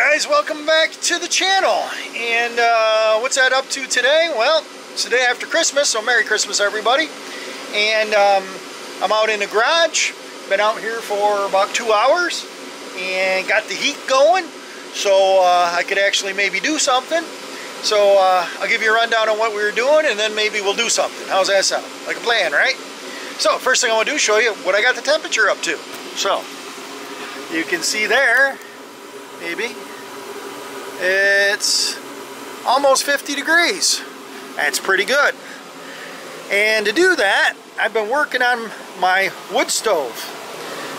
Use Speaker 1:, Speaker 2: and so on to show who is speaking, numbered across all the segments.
Speaker 1: guys, welcome back to the channel. And uh, what's that up to today? Well, it's the day after Christmas, so Merry Christmas everybody. And um, I'm out in the garage, been out here for about two hours and got the heat going so uh, I could actually maybe do something. So uh, I'll give you a rundown on what we were doing and then maybe we'll do something. How's that sound? Like a plan, right? So first thing I want to do is show you what I got the temperature up to. So you can see there, maybe, it's almost 50 degrees. That's pretty good. And to do that, I've been working on my wood stove.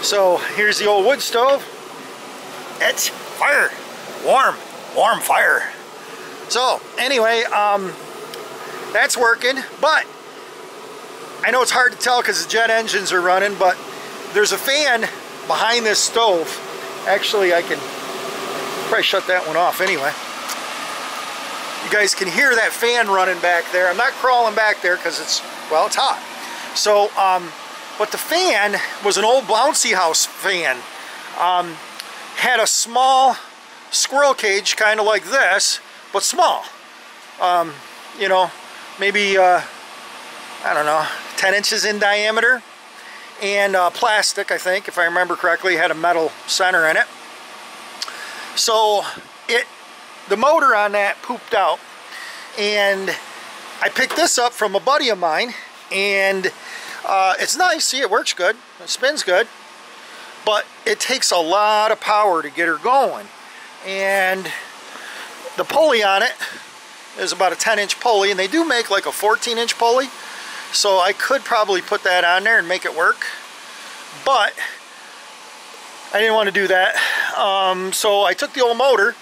Speaker 1: So here's the old wood stove. It's fire, warm, warm fire. So anyway, um, that's working, but I know it's hard to tell because the jet engines are running, but there's a fan behind this stove. Actually, I can probably shut that one off anyway. You guys can hear that fan running back there. I'm not crawling back there because it's, well, it's hot. So, um, but the fan was an old bouncy house fan. Um, had a small squirrel cage, kind of like this, but small. Um, you know, maybe, uh, I don't know, 10 inches in diameter. And uh, plastic, I think, if I remember correctly, had a metal center in it. So it, the motor on that pooped out. And I picked this up from a buddy of mine. And uh, it's nice, see it works good, it spins good. But it takes a lot of power to get her going. And the pulley on it is about a 10 inch pulley and they do make like a 14 inch pulley so I could probably put that on there and make it work but I didn't want to do that um, so I took the old motor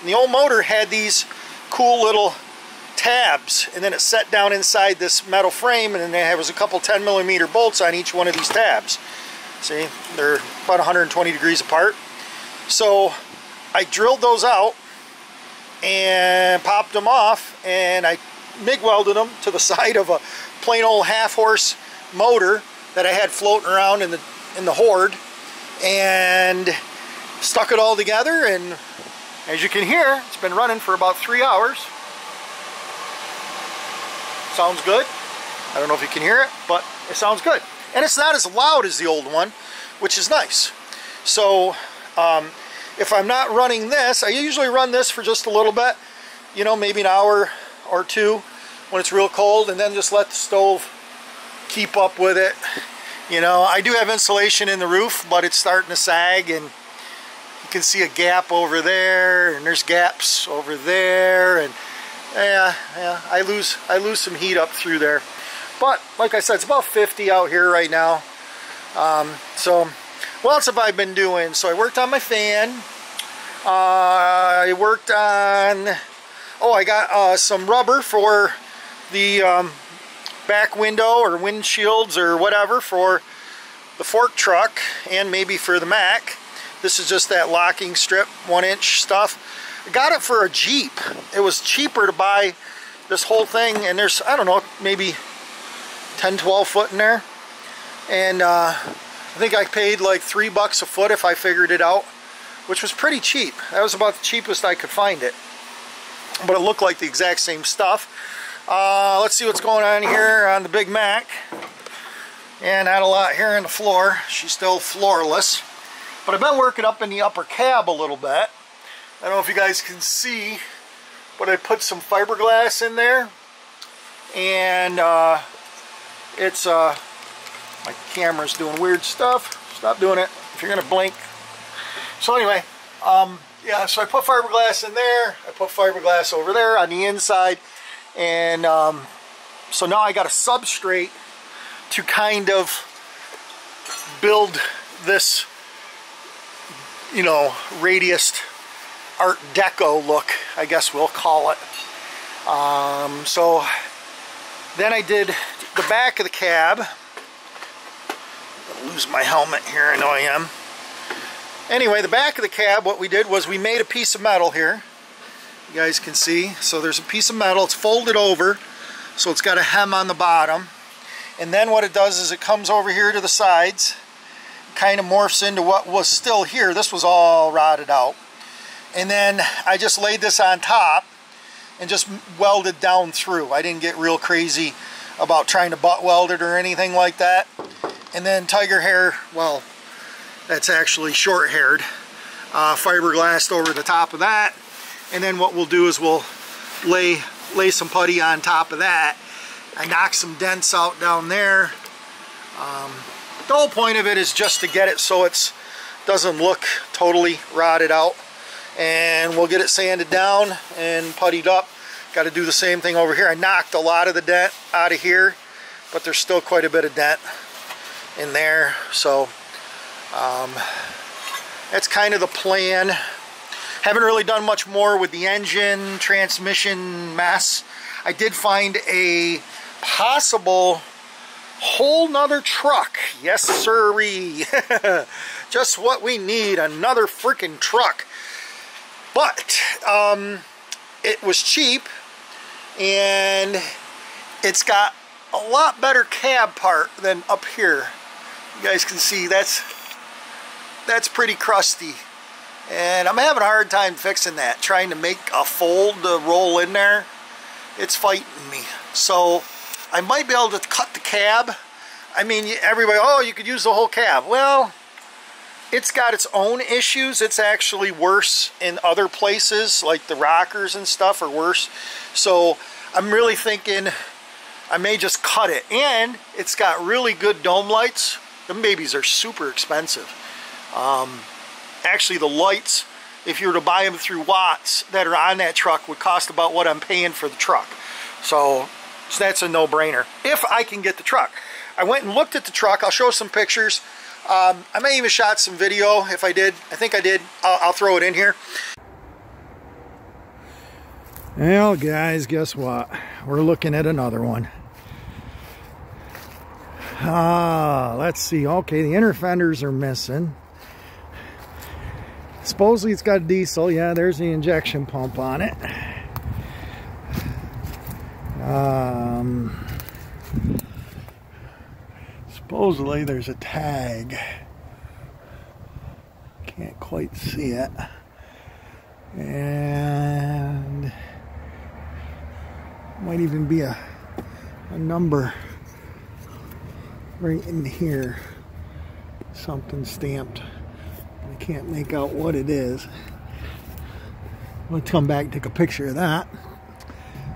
Speaker 1: and the old motor had these cool little tabs and then it set down inside this metal frame and then there was a couple 10 millimeter bolts on each one of these tabs. See they're about 120 degrees apart. So I drilled those out and popped them off and I MIG welded them to the side of a plain old half horse motor that I had floating around in the in the hoard and stuck it all together and as you can hear it's been running for about three hours. Sounds good. I don't know if you can hear it but it sounds good. And it's not as loud as the old one which is nice. So um, if I'm not running this, I usually run this for just a little bit, you know, maybe an hour or two when it's real cold and then just let the stove keep up with it. You know, I do have insulation in the roof, but it's starting to sag and you can see a gap over there and there's gaps over there and yeah, yeah, I lose I lose some heat up through there. But like I said, it's about 50 out here right now. Um, so what else have I been doing? So I worked on my fan. Uh, I worked on, oh, I got uh, some rubber for the um, back window or windshields or whatever for the fork truck and maybe for the Mack. This is just that locking strip, one inch stuff. I got it for a Jeep. It was cheaper to buy this whole thing and there's, I don't know, maybe 10, 12 foot in there. And uh, I think I paid like three bucks a foot if I figured it out, which was pretty cheap. That was about the cheapest I could find it. But it looked like the exact same stuff. Uh, let's see what's going on here on the Big Mac. And not a lot here on the floor. She's still floorless. But I've been working up in the upper cab a little bit. I don't know if you guys can see, but I put some fiberglass in there. And uh, it's uh, my camera's doing weird stuff. Stop doing it if you're gonna blink. So anyway, um, yeah, so I put fiberglass in there. I put fiberglass over there on the inside. And um, so now I got a substrate to kind of build this, you know, radius art deco look, I guess we'll call it. Um, so then I did the back of the cab lose my helmet here, I know I am. Anyway, the back of the cab, what we did was we made a piece of metal here. You guys can see. So there's a piece of metal, it's folded over, so it's got a hem on the bottom. And then what it does is it comes over here to the sides, kind of morphs into what was still here. This was all rotted out. And then I just laid this on top and just welded down through. I didn't get real crazy about trying to butt weld it or anything like that. And then tiger hair, well, that's actually short haired. Uh, fiberglass over the top of that. And then what we'll do is we'll lay, lay some putty on top of that. I knocked some dents out down there. Um, the whole point of it is just to get it so it doesn't look totally rotted out. And we'll get it sanded down and puttied up. Got to do the same thing over here. I knocked a lot of the dent out of here, but there's still quite a bit of dent in there. So um, that's kind of the plan. Haven't really done much more with the engine, transmission mess. I did find a possible whole nother truck. Yes, sirree. Just what we need, another freaking truck. But um, it was cheap and it's got a lot better cab part than up here. You guys can see that's that's pretty crusty. And I'm having a hard time fixing that, trying to make a fold to roll in there. It's fighting me. So I might be able to cut the cab. I mean, everybody, oh, you could use the whole cab. Well, it's got its own issues. It's actually worse in other places, like the rockers and stuff are worse. So I'm really thinking I may just cut it. And it's got really good dome lights. Them babies are super expensive. Um, actually, the lights, if you were to buy them through Watts that are on that truck, would cost about what I'm paying for the truck. So so that's a no-brainer, if I can get the truck. I went and looked at the truck. I'll show some pictures. Um, I may even shot some video if I did. I think I did. I'll, I'll throw it in here. Well, guys, guess what? We're looking at another one. Ah, let's see. Okay, the inner fenders are missing. Supposedly it's got diesel. Yeah, there's the injection pump on it. Um, supposedly there's a tag. Can't quite see it. And might even be a, a number right in here. Something stamped. I can't make out what it is. Let's come back and take a picture of that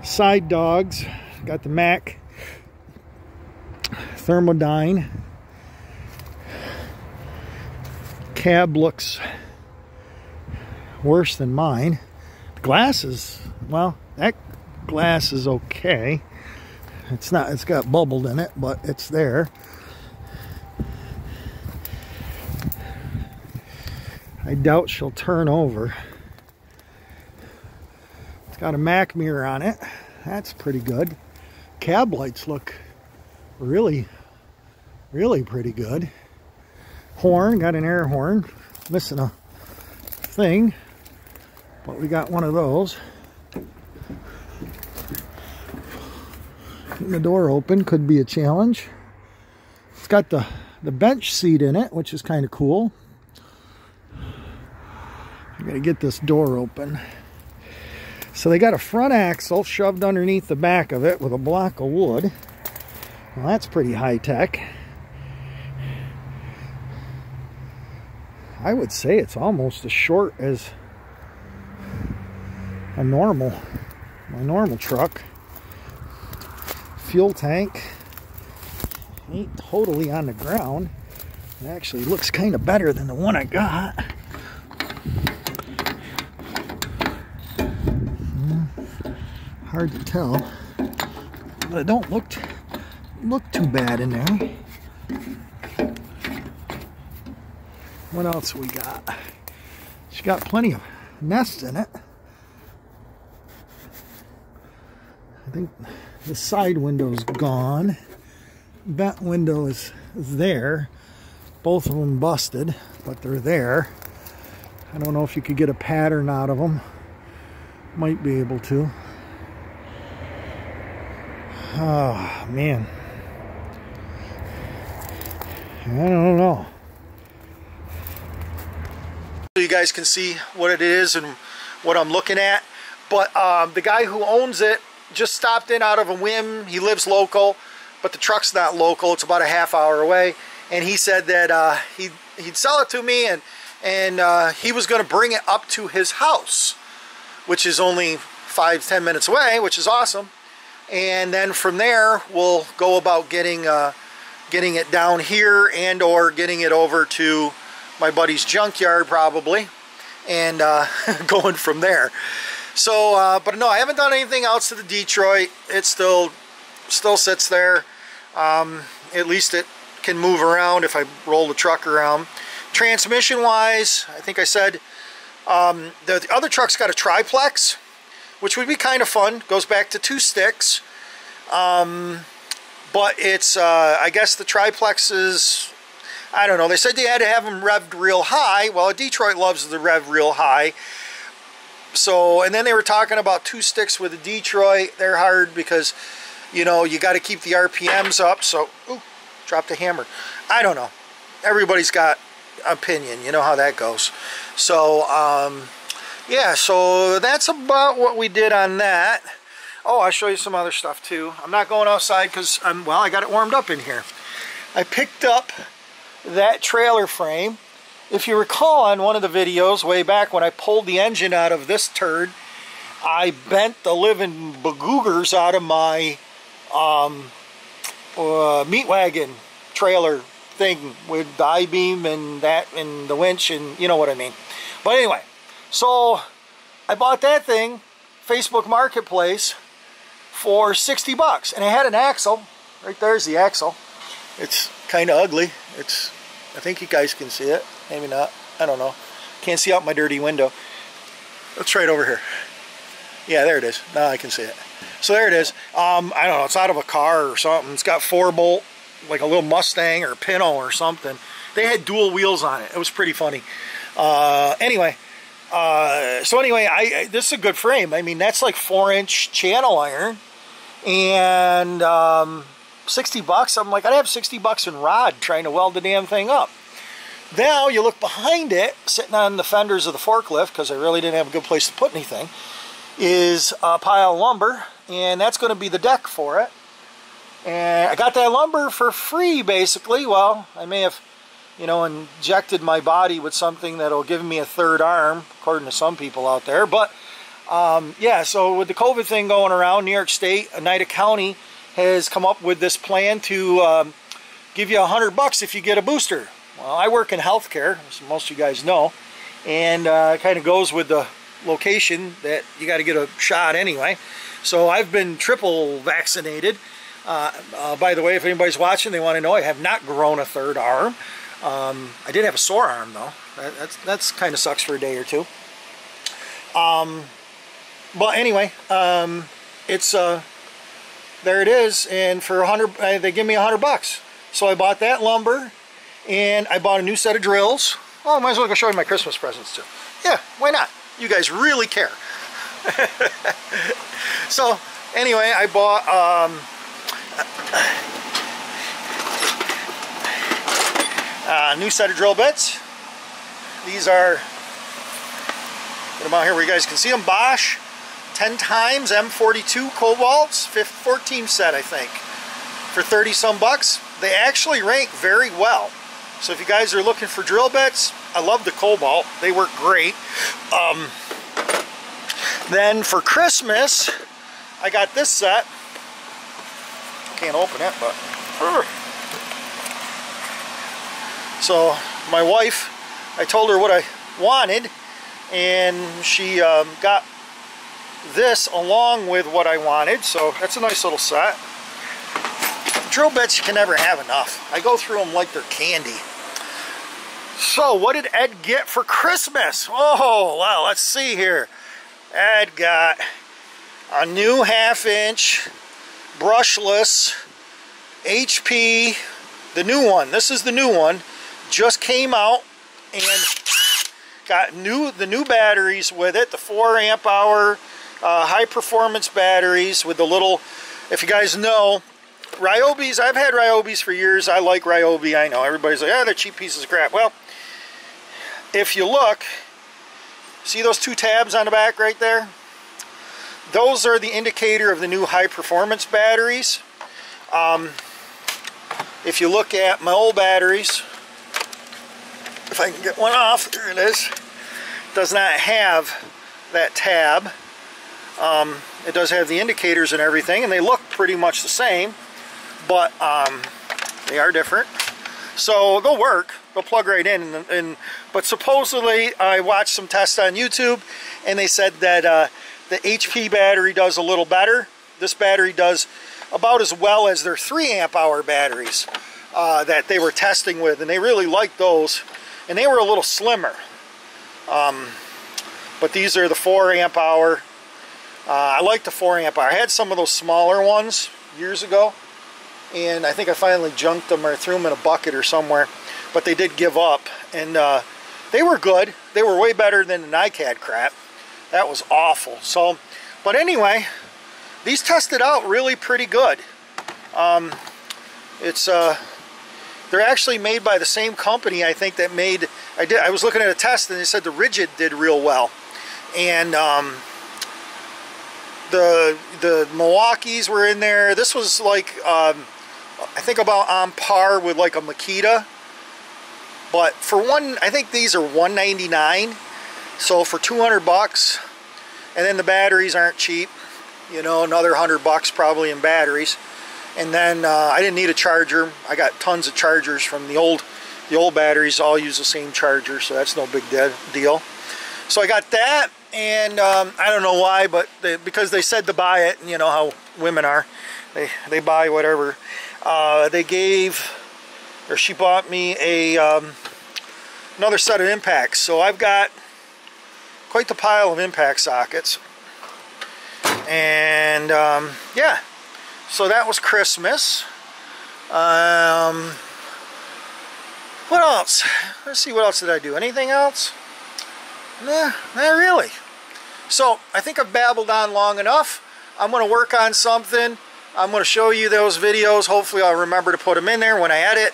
Speaker 1: side dogs. Got the Mack. Thermodyne. Cab looks worse than mine. The glass is well that glass is okay. It's not it's got bubbled in it but it's there. I doubt she'll turn over Got a Mack mirror on it. That's pretty good. Cab lights look really, really pretty good. Horn, got an air horn. Missing a thing, but we got one of those. Getting the door open could be a challenge. It's got the, the bench seat in it, which is kind of cool. I gotta get this door open. So they got a front axle shoved underneath the back of it with a block of wood. Well, that's pretty high-tech. I would say it's almost as short as a normal, my normal truck. Fuel tank ain't totally on the ground. It actually looks kind of better than the one I got. Hard to tell. But it don't look look too bad in there. What else we got? She's got plenty of nests in it. I think the side window's gone. That window is, is there. Both of them busted, but they're there. I don't know if you could get a pattern out of them. Might be able to. Oh, man. I don't know. You guys can see what it is and what I'm looking at. But um, the guy who owns it just stopped in out of a whim. He lives local, but the truck's not local. It's about a half hour away. And he said that uh, he'd, he'd sell it to me and, and uh, he was going to bring it up to his house, which is only five, ten minutes away, which is awesome. And then from there, we'll go about getting, uh, getting it down here and or getting it over to my buddy's junkyard probably and uh, going from there. So, uh, but no, I haven't done anything else to the Detroit. It still, still sits there. Um, at least it can move around if I roll the truck around. Transmission wise, I think I said, um, the, the, other truck's got a triplex, which would be kind of fun. Goes back to two sticks. Um, but it's, uh, I guess the triplexes, I don't know. They said they had to have them revved real high. Well, Detroit loves the rev real high. So, and then they were talking about two sticks with the Detroit. They're hard because, you know, you got to keep the RPMs up. So, ooh, dropped a hammer. I don't know. Everybody's got opinion. You know how that goes. So, um, yeah, so that's about what we did on that. Oh, I'll show you some other stuff too. I'm not going outside because I'm, well, I got it warmed up in here. I picked up that trailer frame if you recall on one of the videos way back when I pulled the engine out of this turd, I bent the living bagoogers out of my um, uh, meat wagon trailer thing with the I-beam and that and the winch and you know what I mean. But anyway, so I bought that thing, Facebook Marketplace, for 60 bucks. And it had an axle. Right there's the axle. It's kind of ugly. It's, I think you guys can see it. Maybe not. I don't know. Can't see out my dirty window. Let's over here. Yeah, there it is. Now I can see it. So there it is. Um, I don't know. It's out of a car or something. It's got four bolt, like a little Mustang or Pinto or something. They had dual wheels on it. It was pretty funny. Uh, anyway, uh, so anyway, I, this is a good frame. I mean, that's like four inch channel iron and um, 60 bucks. I'm like, I'd have 60 bucks in rod trying to weld the damn thing up. Now you look behind it, sitting on the fenders of the forklift, because I really didn't have a good place to put anything, is a pile of lumber, and that's going to be the deck for it. And I got that lumber for free, basically. Well, I may have, you know, injected my body with something that'll give me a third arm, according to some people out there. But, um, yeah, so with the COVID thing going around, New York State, Oneida County has come up with this plan to um, give you a hundred bucks if you get a booster. Well, I work in healthcare, as most of you guys know, and uh, it kind of goes with the location that you got to get a shot anyway. So I've been triple vaccinated. Uh, uh, by the way, if anybody's watching, they want to know, I have not grown a third arm. Um, I did have a sore arm though. That, that's that's kind of sucks for a day or two. Um, but anyway, um, it's uh, there it is, and for a hundred, uh, they give me a hundred bucks. So I bought that lumber and I bought a new set of drills. Oh, I might as well go show you my Christmas presents too. Yeah, why not? You guys really care. so, anyway, I bought um, a new set of drill bits. These are, put them out here where you guys can see them, Bosch 10 times M42 Cobalts, 14 set I think, for 30 some bucks. They actually rank very well. So if you guys are looking for drill bits, I love the Cobalt. They work great. Um, then for Christmas, I got this set. Can't open it, but... So my wife, I told her what I wanted, and she um, got this along with what I wanted. So that's a nice little set. Drill bits you can never have enough. I go through them like they're candy. So, what did Ed get for Christmas? Oh, well, let's see here. Ed got a new half-inch brushless HP, the new one. This is the new one. Just came out and got new the new batteries with it, the 4 amp hour uh, high performance batteries with the little, if you guys know, Ryobis, I've had Ryobis for years. I like Ryobi, I know. Everybody's like, oh, they're cheap pieces of crap. Well, if you look, See those two tabs on the back right there? Those are the indicator of the new high performance batteries. Um, if you look at my old batteries, if I can get one off, there it is, does not have that tab. Um, it does have the indicators and everything, and they look pretty much the same, but um, they are different. So they'll work. They'll plug right in. And, and, but supposedly, I watched some tests on YouTube, and they said that uh, the HP battery does a little better. This battery does about as well as their 3 amp hour batteries uh, that they were testing with, and they really liked those. And they were a little slimmer. Um, but these are the 4 amp hour. Uh, I like the 4 amp hour. I had some of those smaller ones years ago and I think I finally junked them or threw them in a bucket or somewhere but they did give up and uh, they were good they were way better than the NiCad crap that was awful so but anyway these tested out really pretty good um, it's uh, they're actually made by the same company I think that made I did I was looking at a test and they said the Ridgid did real well and um, the the Milwaukee's were in there this was like um, I think about on par with like a Makita. But for one, I think these are 199 So for 200 bucks, and then the batteries aren't cheap. You know, another 100 bucks probably in batteries. And then uh, I didn't need a charger. I got tons of chargers from the old the old batteries all use the same charger, so that's no big deal. So I got that, and um, I don't know why, but they, because they said to buy it, and you know how women are, they they buy whatever. Uh, they gave, or she bought me a um, another set of impacts. So I've got quite the pile of impact sockets. And um, yeah, so that was Christmas. Um, what else? Let's see, what else did I do? Anything else? Nah, not really. So I think I've babbled on long enough. I'm going to work on something. I'm going to show you those videos. Hopefully I'll remember to put them in there when I edit.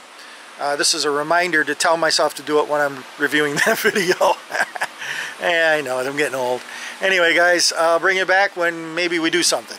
Speaker 1: Uh, this is a reminder to tell myself to do it when I'm reviewing that video. I know, I'm getting old. Anyway, guys, I'll bring you back when maybe we do something.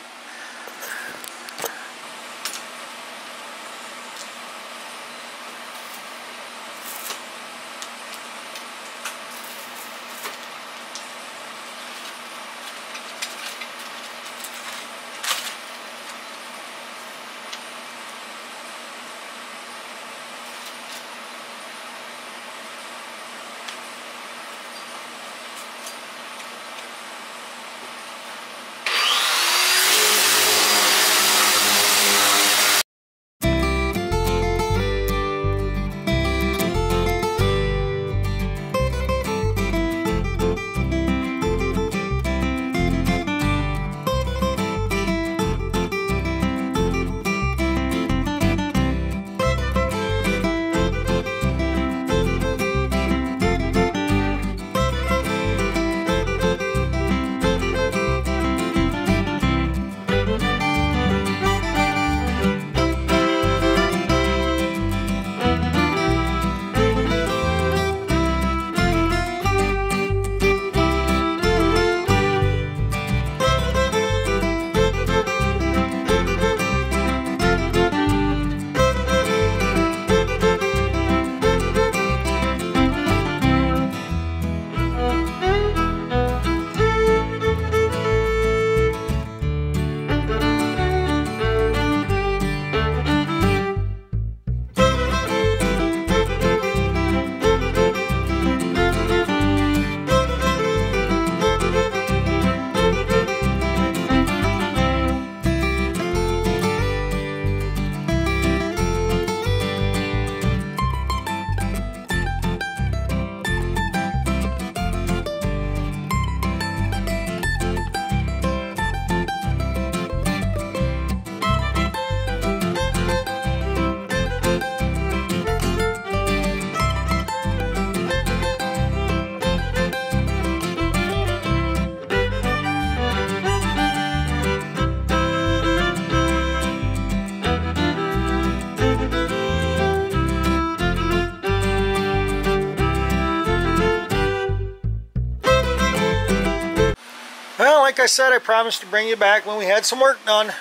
Speaker 1: Like I said, I promised to bring you back when we had some work done.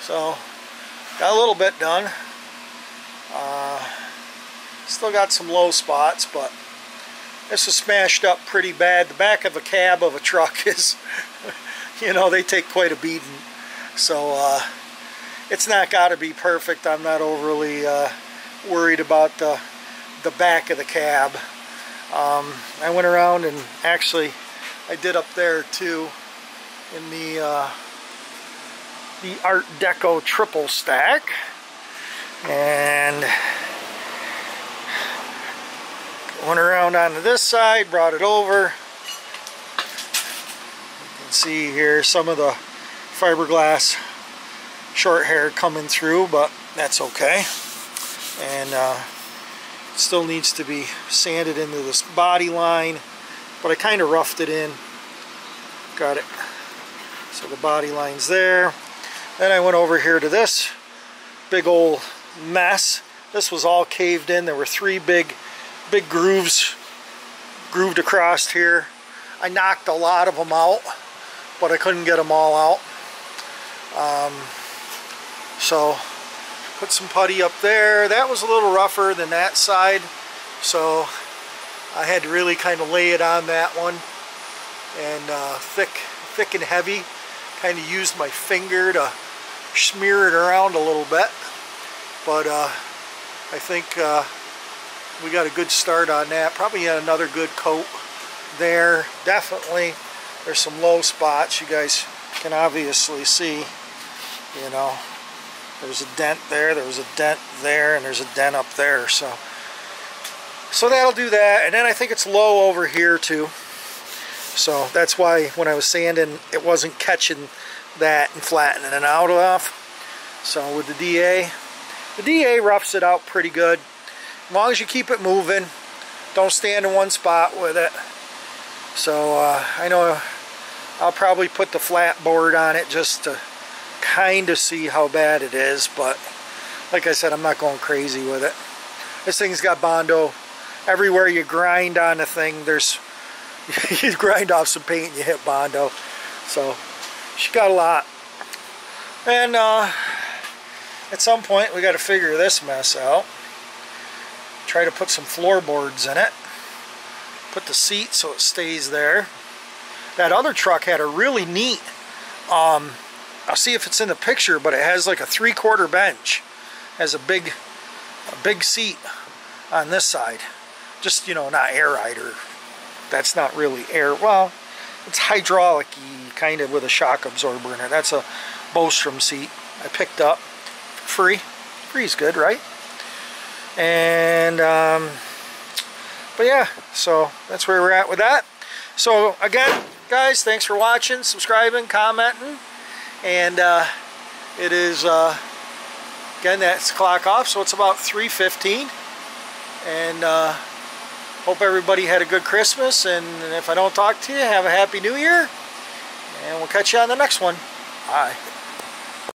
Speaker 1: So, got a little bit done. Uh, still got some low spots, but this is smashed up pretty bad. The back of a cab of a truck is, you know, they take quite a beating. So, uh, it's not got to be perfect. I'm not overly uh, worried about the, the back of the cab. Um, I went around and actually I did up there too in the uh, the Art Deco triple stack. And went around onto this side brought it over. You can see here some of the fiberglass short hair coming through but that's okay. And uh, still needs to be sanded into this body line but I kind of roughed it in. Got it. So the body line's there. Then I went over here to this big old mess. This was all caved in. There were three big big grooves grooved across here. I knocked a lot of them out but I couldn't get them all out. Um, so put some putty up there. That was a little rougher than that side. So I had to really kind of lay it on that one. And uh, thick, thick and heavy. Kind of used my finger to smear it around a little bit. But uh, I think uh, we got a good start on that. Probably another good coat there. Definitely there's some low spots you guys can obviously see you know there's a dent there there was a dent there and there's a dent up there so so that'll do that and then I think it's low over here too so that's why when I was sanding it wasn't catching that and flattening it out off so with the DA the DA roughs it out pretty good as long as you keep it moving don't stand in one spot with it so uh, I know I'll probably put the flat board on it just to kind of see how bad it is, but like I said, I'm not going crazy with it. This thing's got Bondo. Everywhere you grind on the thing, there's you grind off some paint and you hit Bondo. So she got a lot. And uh, at some point we got to figure this mess out. Try to put some floorboards in it. Put the seat so it stays there. That other truck had a really neat um, I'll see if it's in the picture, but it has like a three-quarter bench. Has a big, a big seat on this side. Just, you know, not air ride or that's not really air. Well, it's hydraulic kind of with a shock absorber in it. That's a Bostrom seat I picked up free. Free's good, right? And, um, but yeah, so that's where we're at with that. So again, guys, thanks for watching, subscribing, commenting and uh, it is uh, again that's clock off so it's about 3:15 and uh, hope everybody had a good Christmas and if I don't talk to you have a happy new year and we'll catch you on the next one. Bye